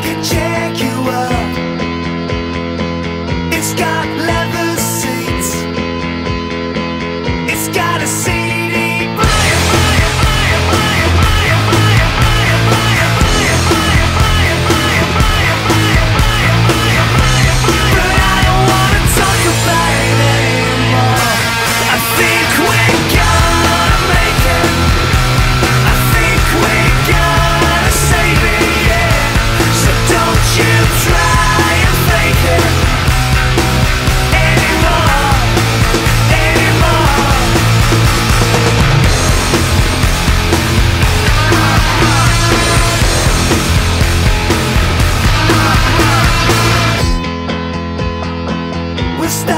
can check you up.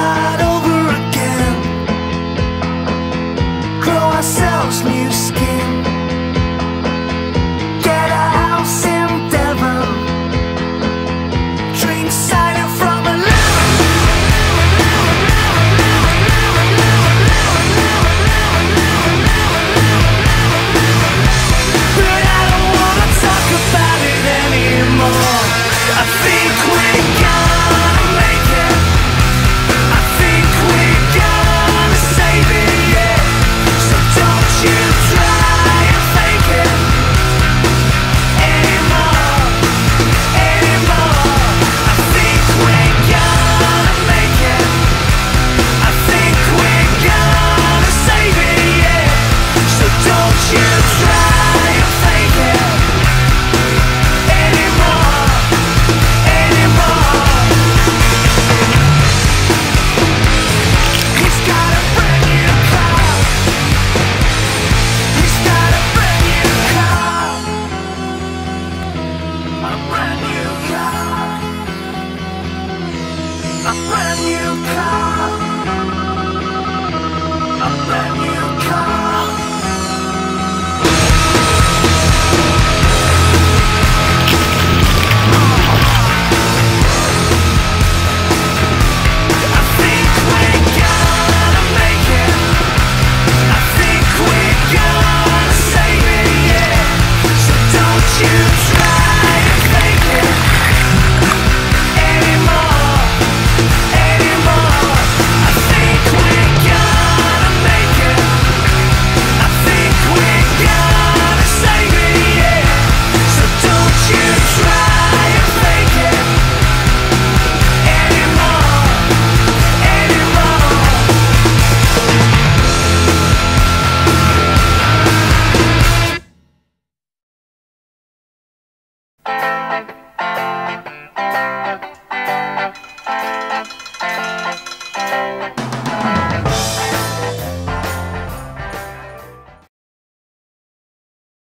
We'll start friend.